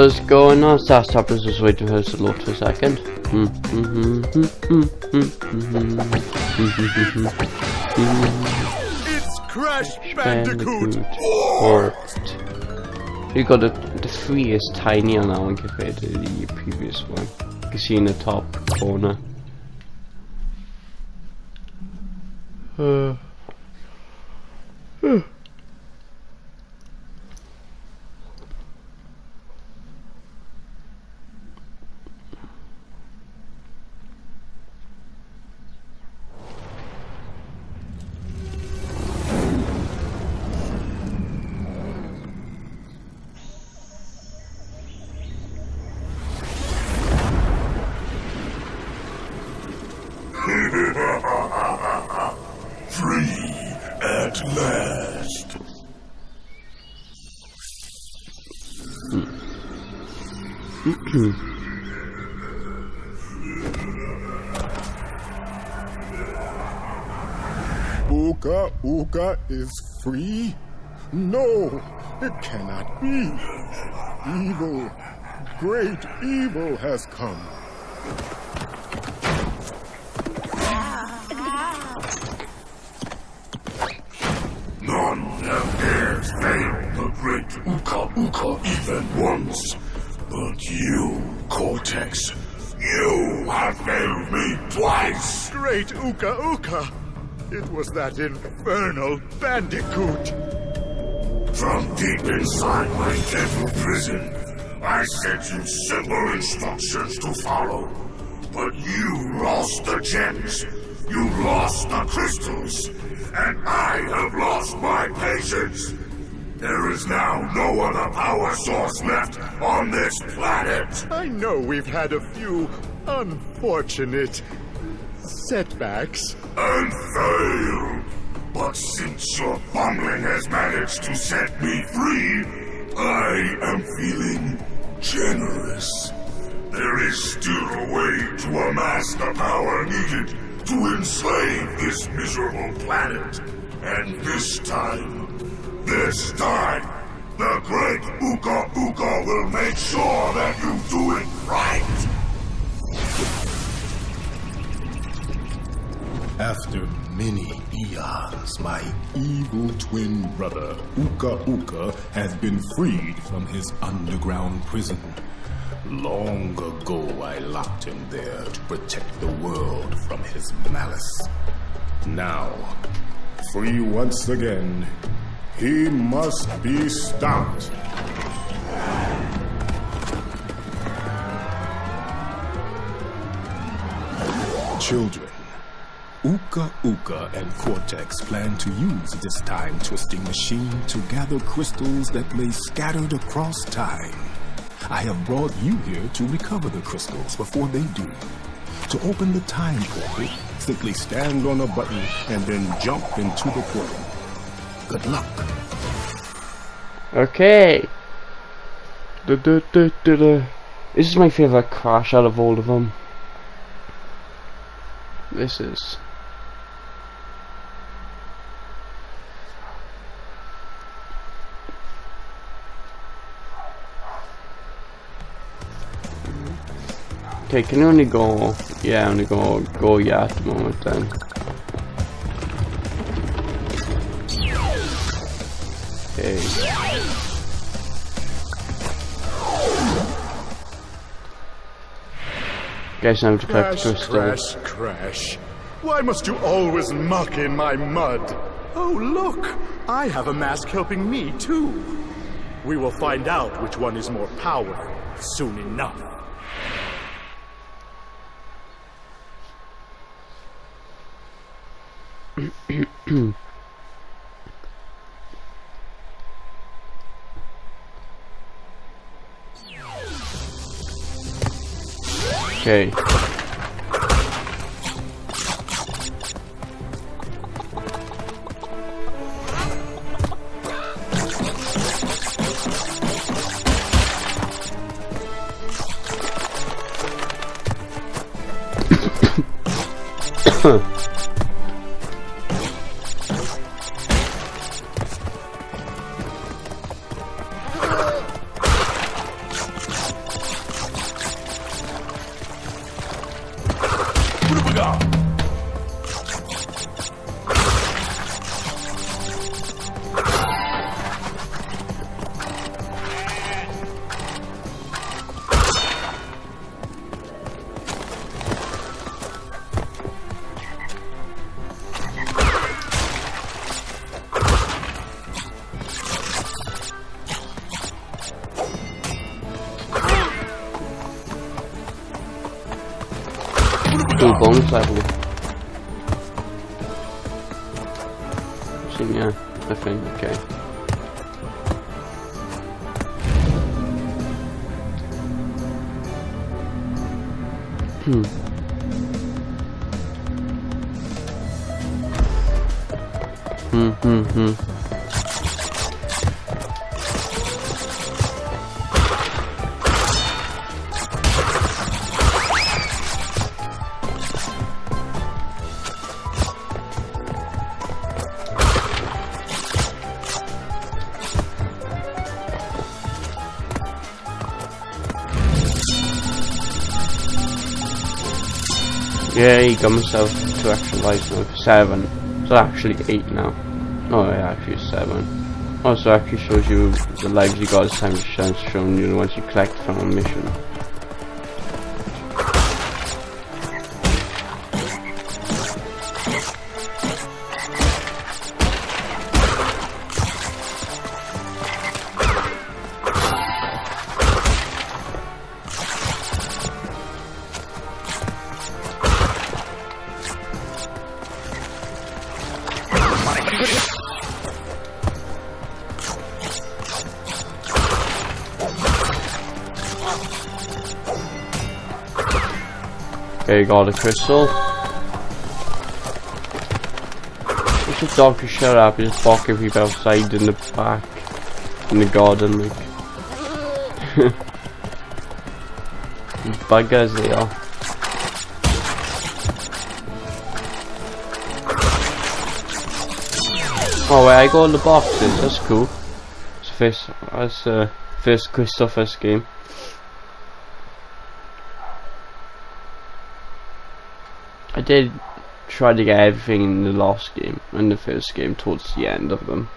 What is going on? Star Stoppers just waiting for us to load for a second. It's Crash Bandicoot! Port. You got the, the tree is tinier now compared to the previous one. You can see in the top corner. Uh. Uka Uka is free? No, it cannot be. Evil, great evil has come. None have dared fail the great Uka Uka even once. But you, Cortex, you have failed me twice. Great Uka Uka! It was that infernal bandicoot! From deep inside my devil prison, I sent you simple instructions to follow. But you lost the gems, you lost the crystals, and I have lost my patience. There is now no other power source left on this planet. I know we've had a few unfortunate setbacks. and failed. But since your bumbling has managed to set me free, I am feeling generous. There is still a way to amass the power needed to enslave this miserable planet. And this time, this time, the great Uka Uka will make sure that you do it right. After many eons, my evil twin brother, Uka Uka, has been freed from his underground prison. Long ago, I locked him there to protect the world from his malice. Now, free once again, he must be stopped. Children, Uka Uka and Cortex plan to use this time twisting machine to gather crystals that lay scattered across time. I have brought you here to recover the crystals before they do. To open the time portal, simply stand on a button and then jump into the portal. Good luck. Okay. Du, du, du. This is my favorite crash out of all of them. This is. Okay, can you only go? Yeah, only go go yeah at the moment then. Okay. Guys, now to Crash, crash, crash. Why must you always muck in my mud? Oh, look! I have a mask helping me, too. We will find out which one is more powerful soon enough. Okay. Huh. Level. So yeah, I think okay. Hmm. Hmm hmm hmm. Yeah, he got himself to actual lives now. Seven. So actually eight now. Oh yeah, actually seven. Also actually shows you the lives you got as time shown you once you collect from a mission. Okay, got a crystal. What's a dog to shut up? He's just barking people outside in the back. In the garden, like. Buggers they are. Oh wait, I got all the boxes, that's cool. It's first, that's uh, first Christopher's game. Did try to get everything in the last game and the first game towards the end of them.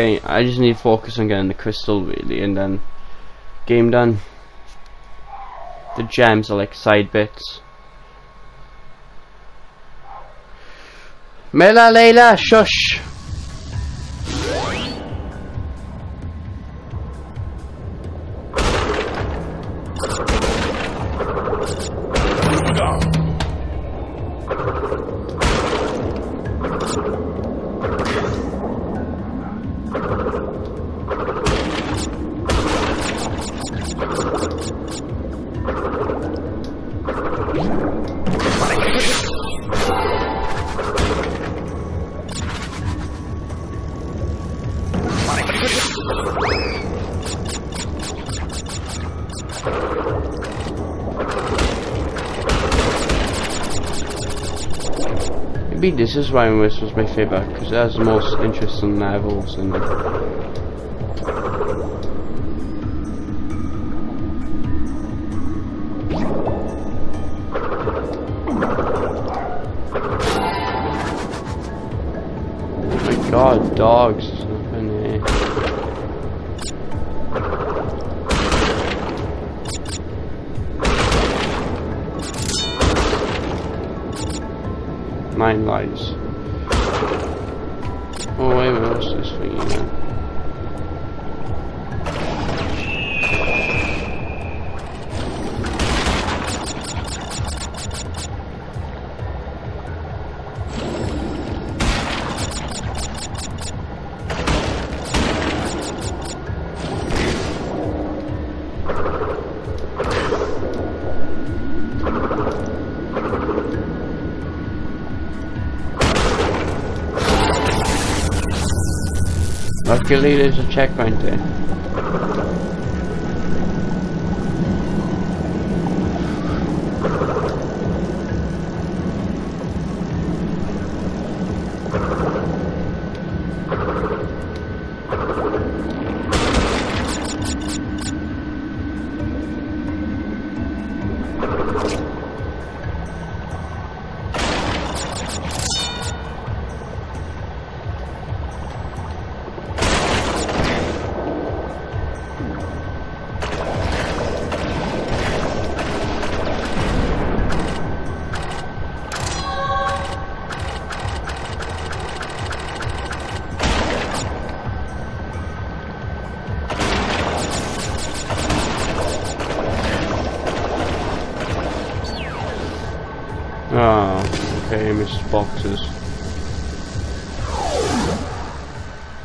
Okay, I just need to focus on getting the crystal really and then game done. The gems are like side bits. Mela Layla, shush! Maybe this is why this was my favourite, because it has the most interesting levels and Oh nine lives. Oh wait, what's this thing? Luckily there's a checkpoint there.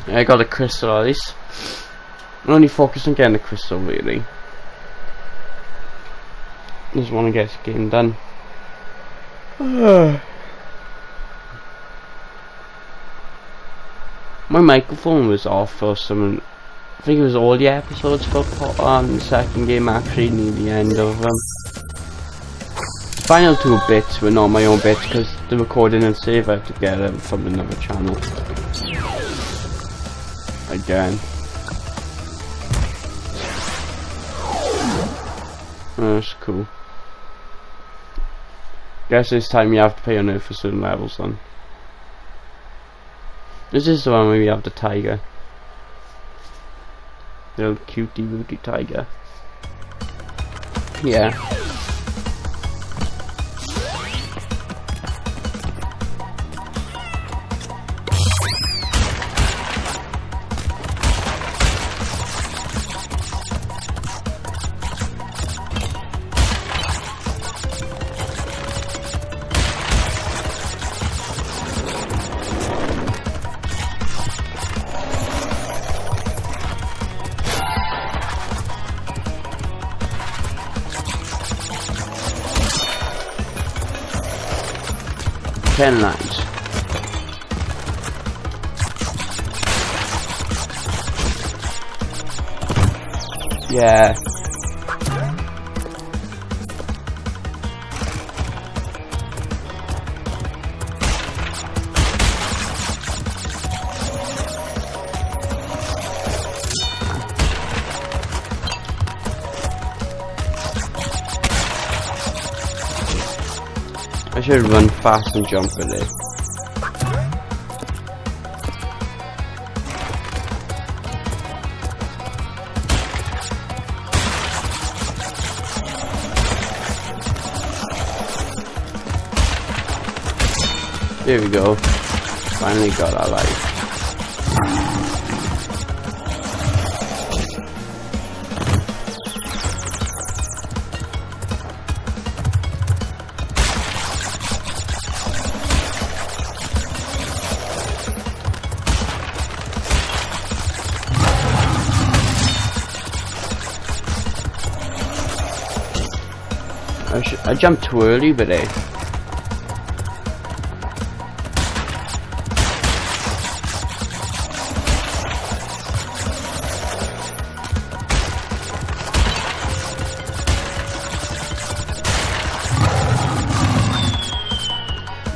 I got a crystal at least. I'm only focused on getting the crystal really. Just want to get this game done. My microphone was off for some. I think it was all the episodes put on the second game actually near the end of um, them. Final two bits were not my own bits because the recording and save I had to get them from another channel. Again. Oh, that's cool. Guess this time you have to pay on Earth for certain levels then. This is the one where we have the tiger. The little cutie booty tiger. Yeah. Yeah. Should run fast and jump with it. There we go. Finally got our life. I, I jumped too early, but eh.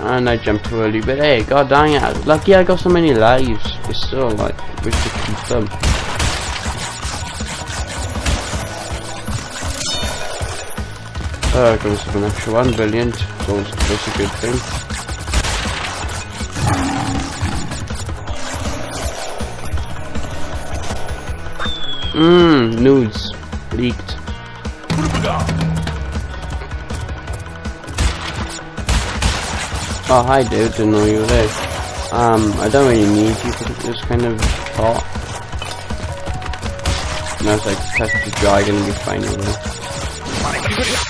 And I jumped too early, but hey, god dang it, lucky I got so many lives, but still, like, we should keep them. Uh, goes to an extra one, brilliant, so that's a good thing. Mmm, nudes, leaked. Oh hi dude, didn't know you were there. Um, I don't really need you for this kind of thought. And I was like, touch the dragon and be fine with it.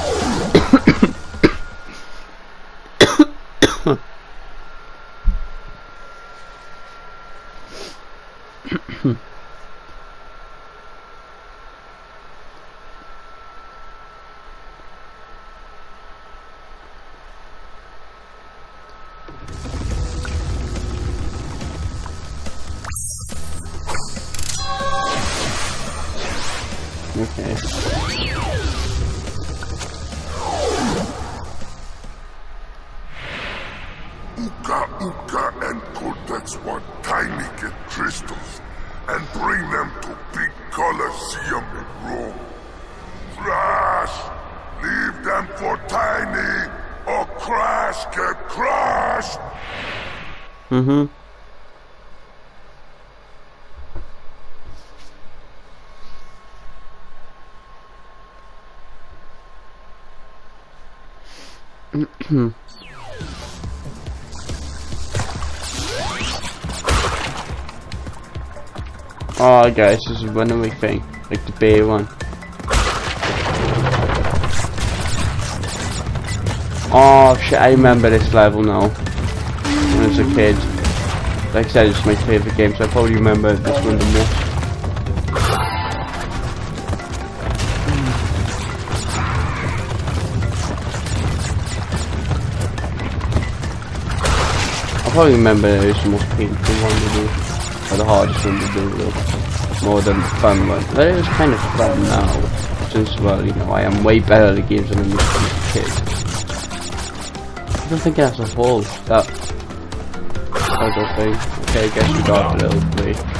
Colosseum in Rome. Crash! Leave them for Tiny or Crash get crushed! Mm-hmm. oh guys, this is a runaway thing, like the bear one. Oh shit, I remember this level now. When I was a kid. Like I said, it's my favourite game, so I probably remember this one the most. I probably remember it's the most painful one to do, or the hardest one to do, though, more than fun one. But it was kind of fun now, since, well, you know, I am way better at the games than I used as a kid. I don't think that's a hole, that puzzle thing. Okay, I guess we got a little bit.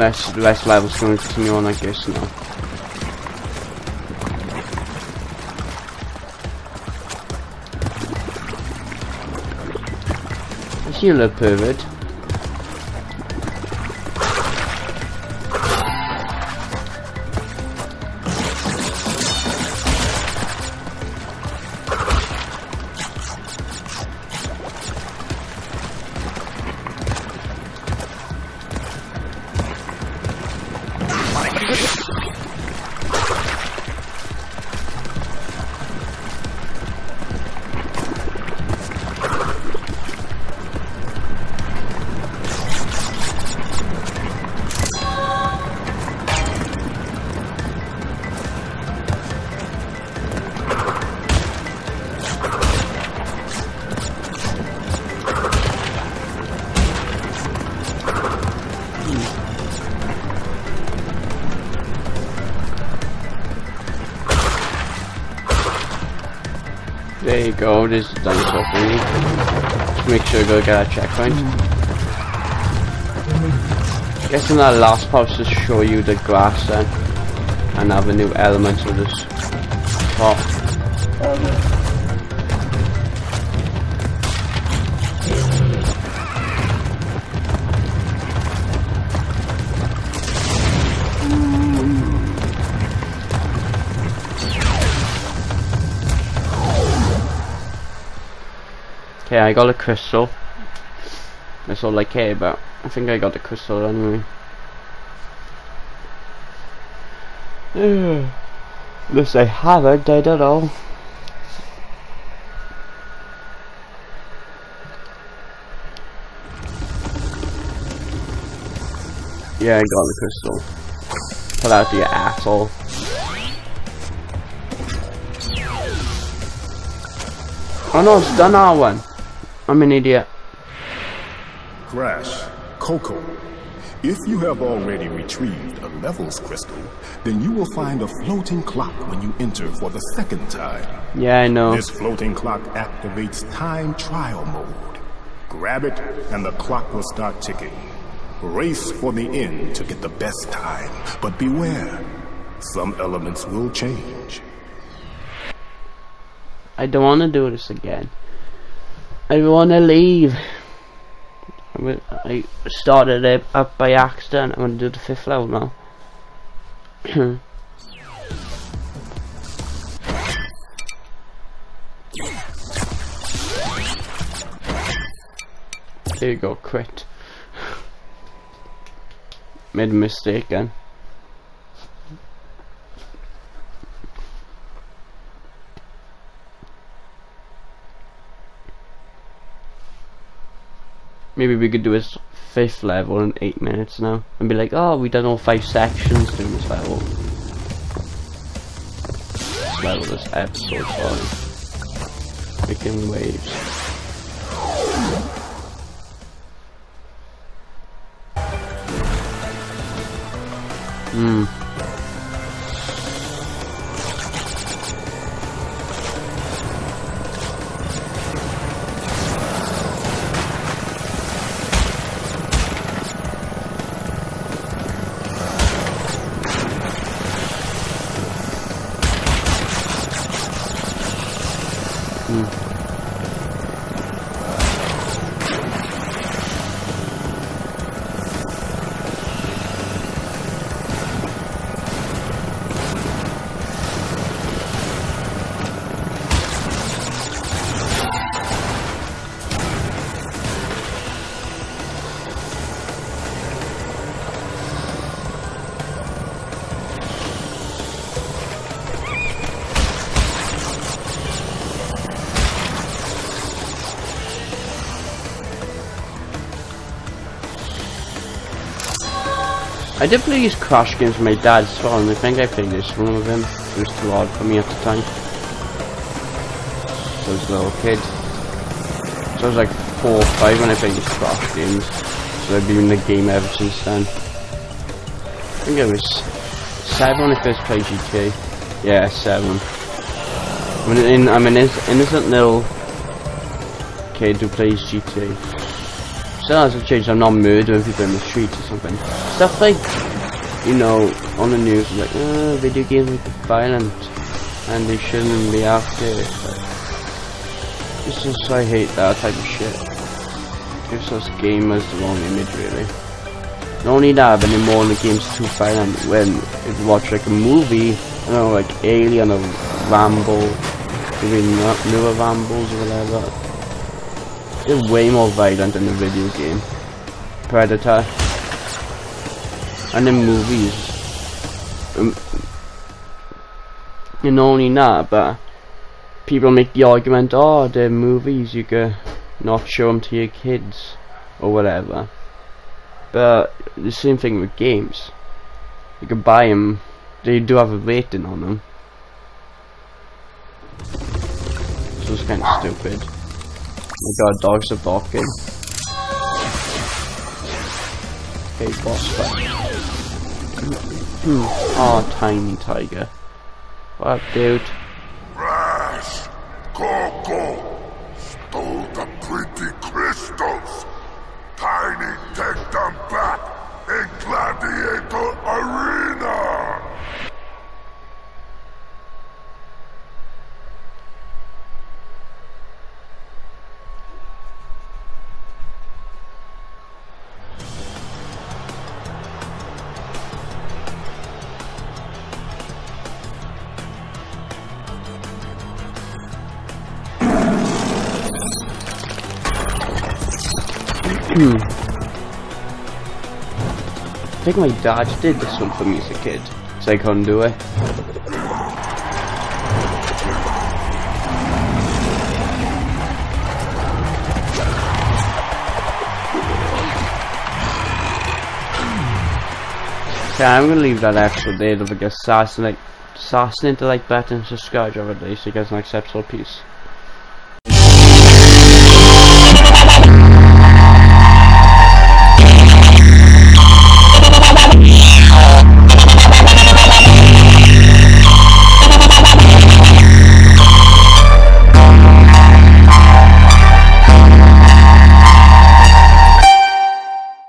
Less, less levels going to continue on, I guess, now. Is you little pervert? Go, there's the dinosaur thingy. Just make sure to go get that checkpoint. Guess in that last part to show you the grass then. And have a new element of this spot. Okay, I got a crystal. That's all I care about. I think I got the crystal anyway. Unless I haven't, I don't know. Yeah, I got the crystal. Pull out the asshole. Oh no, it's done our one. I'm an idiot. Crash, Coco. If you have already retrieved a levels crystal, then you will find a floating clock when you enter for the second time. Yeah, I know. This floating clock activates time trial mode. Grab it, and the clock will start ticking. Race for the end to get the best time, but beware, some elements will change. I don't want to do this again. I want to leave. I started it up by accident. I'm going to do the fifth level now. there you go, quit. Made a mistake then. Maybe we could do a fifth level in eight minutes now and be like, oh, we done all five sections doing this level. This level, this episode. Making waves. Hmm. I did play these Crash games with my dad as well, and I think I played this one with him. It was too hard for me at the time. I was a little kid. So I was like 4 or 5 when I played these Crash games. So I've been in the game ever since then. I think it was 7 when I first played GTA. Yeah, 7. I'm an, I'm an innocent little kid who plays GTA. So as a change, I'm not murdering people in the streets or something. Stuff like, you know, on the news, like, oh, video games make violent, and they shouldn't be out there. it's just, I hate that type of shit. Gives us gamers the wrong image, really. Not only that, but anymore the game's too violent. When if you watch like a movie, you know, like Alien or Rambo, maybe not newer Rambos or whatever they're way more violent in the video game. Predator. And in movies. Um, and not only that, but people make the argument, oh, they're movies, you can not show them to your kids, or whatever. But the same thing with games. You can buy them, they do have a rating on them. So it's kind of stupid. My god, dogs are barking. Okay, boss fight. oh, tiny tiger. What dude? Hmm. I think my dad did this one for me as a kid, so I couldn't do it. Okay, I'm gonna leave that episode there to like assassinate, assassinate the like button, subscribe over there so you guys accept all peace.